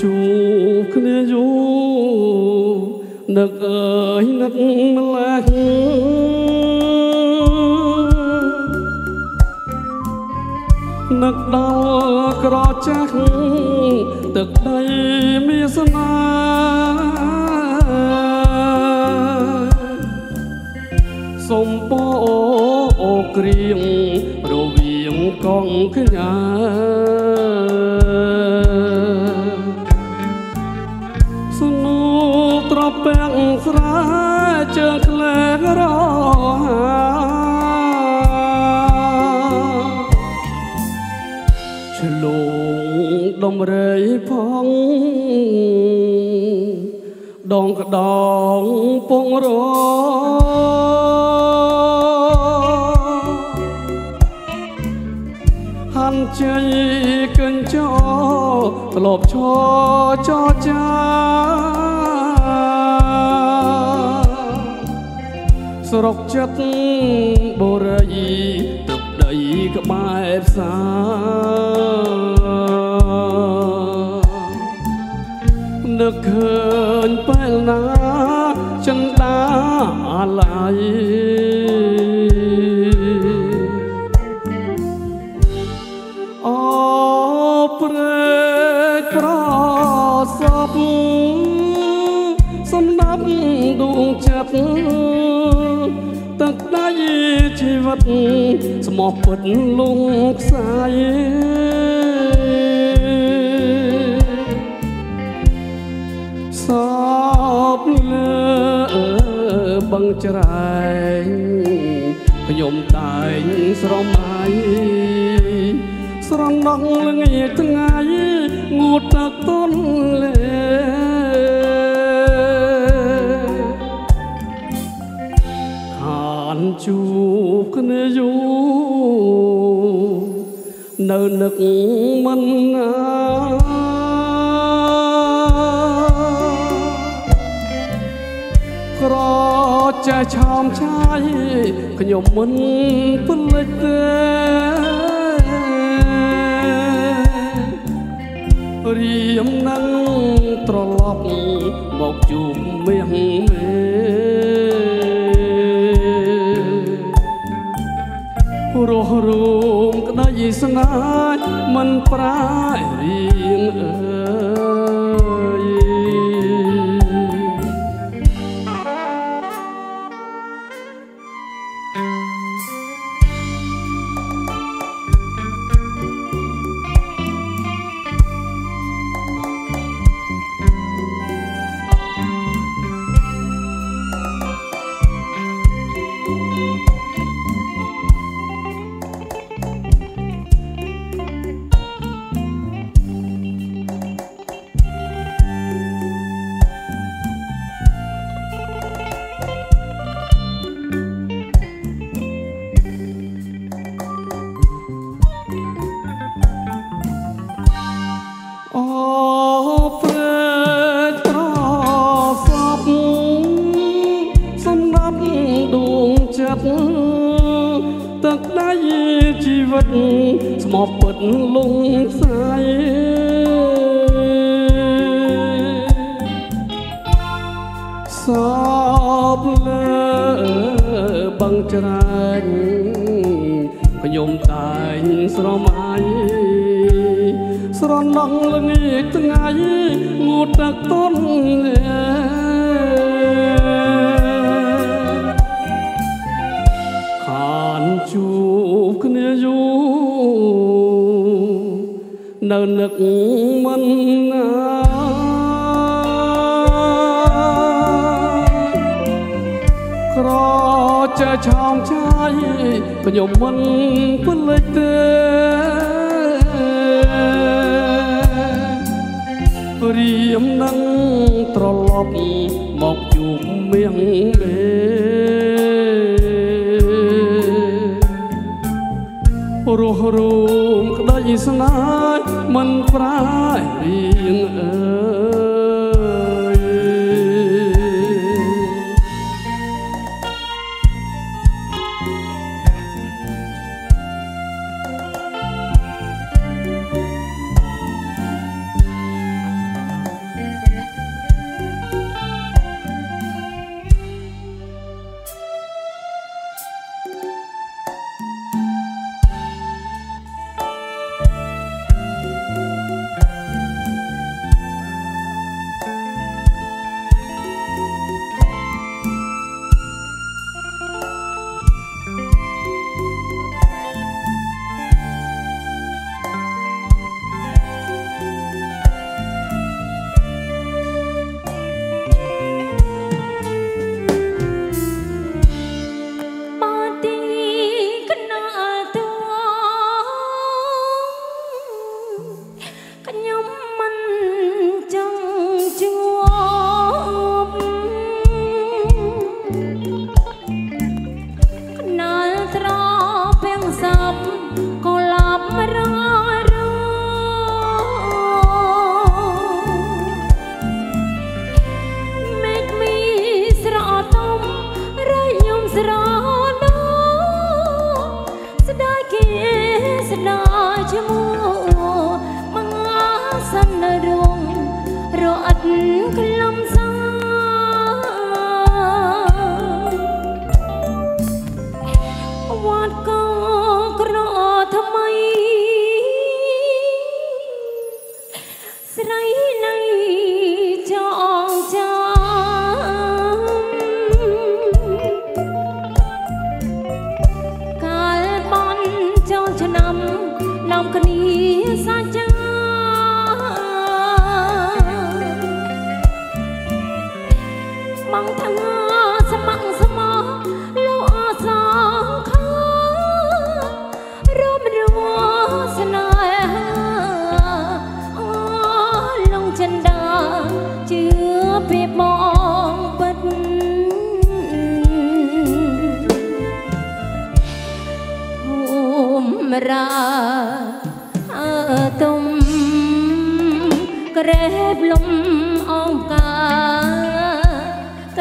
ជួបគ្នាយូរនឹកអើយនឹក នឹកដល់ក្រចាស់ទឹកដីមានស្នាសុំពោអូក្រៀងរវាងកងកញ្ញាពាំងស្រាជើងក្លែងរឆ្ងដំរីផងដងក្ដងពងរហាន់ជ័យកញ្ចោធ្លាប់ឈរចចាស្រុកចិត្តបុរីទឹកដីក្បែរផ្សារ នឹកឃើញពេលណាចិនដាអាឡ័យអូព្រែកប្រសពសំដាប់ដួងចិត្តជីវិតស្មោះពិតលងខ្សាយ សពលើបង្ច្រែងខ្ញុំតែងស្រមៃស្រណងលងាថ្ងៃងូតទឹកទន់លេជួបគ្នាយូរនៅនឹកមិនណា ក្រចាឆោមឆាយខ្ញុំមិនពលិចទេរៀមនឹងត្រឡប់មកជួបមាសមេរស់រួមក្តីស្នេហ៍មិនប្រារៀងអើយ លងខ្សែសពលើបង្ច្រាញខ្ញុំតែងស្រមៃស្រណងល្ងាចថ្ងៃងូតទឹកទន់ នៅនឹកមិនណាក្រចេះឆោមឆាយខ្ញុំមិនពលិចទេរៀមនឹងត្រឡប់មកជុំមៀងមេរស់រោមក្តី ស្នេហ៍មិនប្រាយរៀងអើយ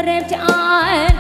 រៀបឆ្អែន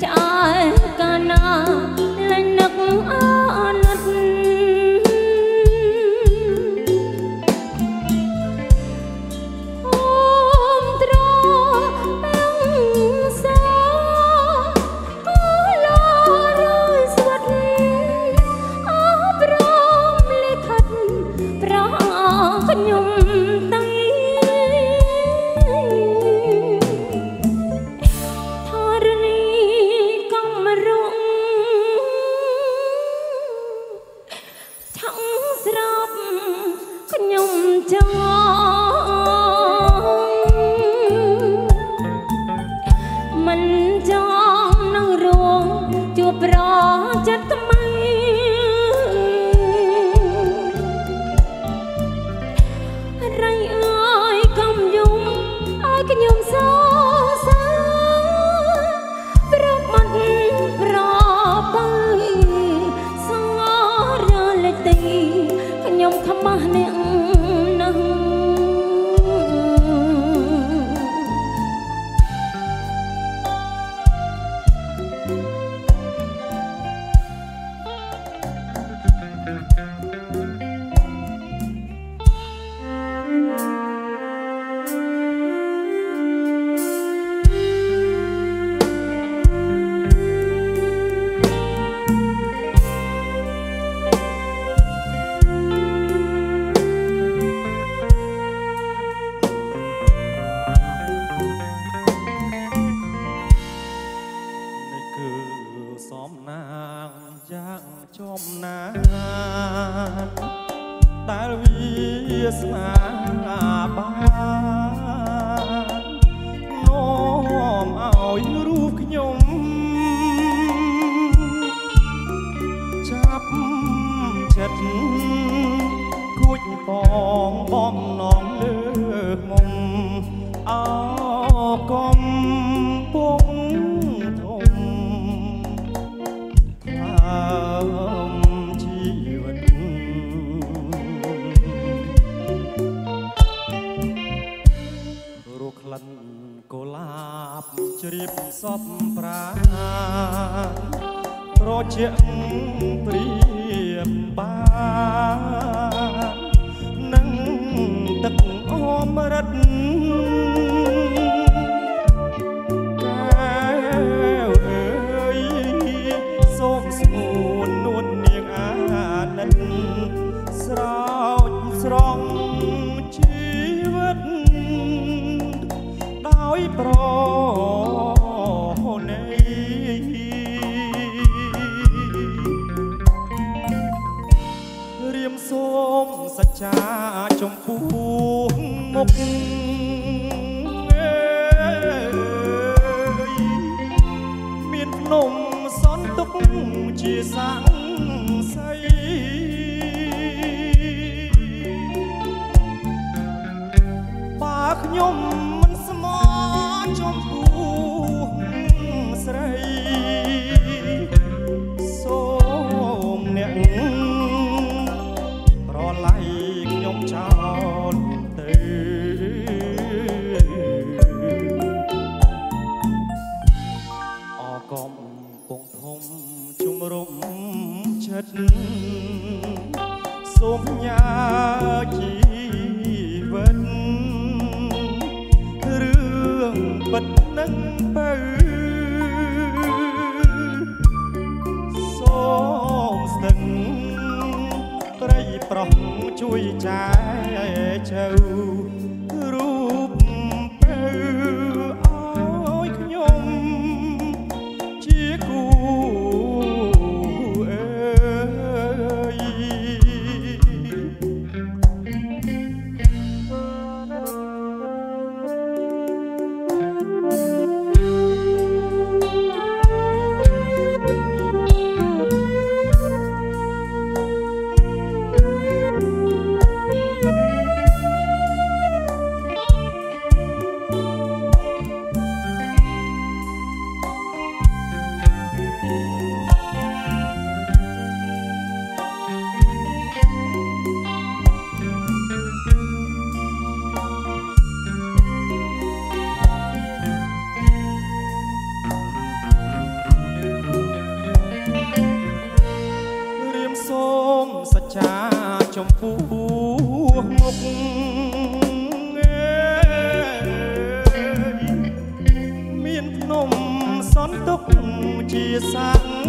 cho con ជ្រាបសពប្រាត្រជាព្រៀបបាននឹងទឹកអមរិទ្ធ ចាចំពោះមុខមានភ្នំសន្ទុកជាសាក់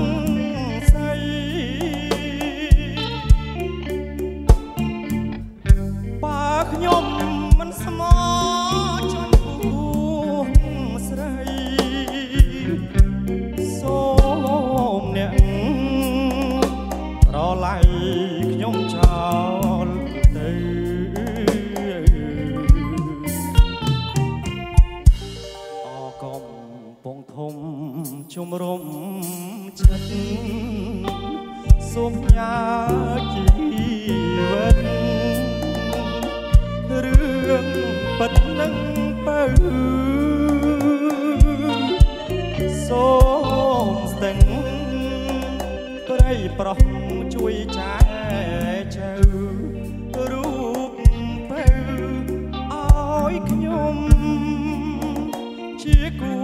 យប្រោះជួយចែចៅរូបពៅឲ្យខ្ញុំជាគូ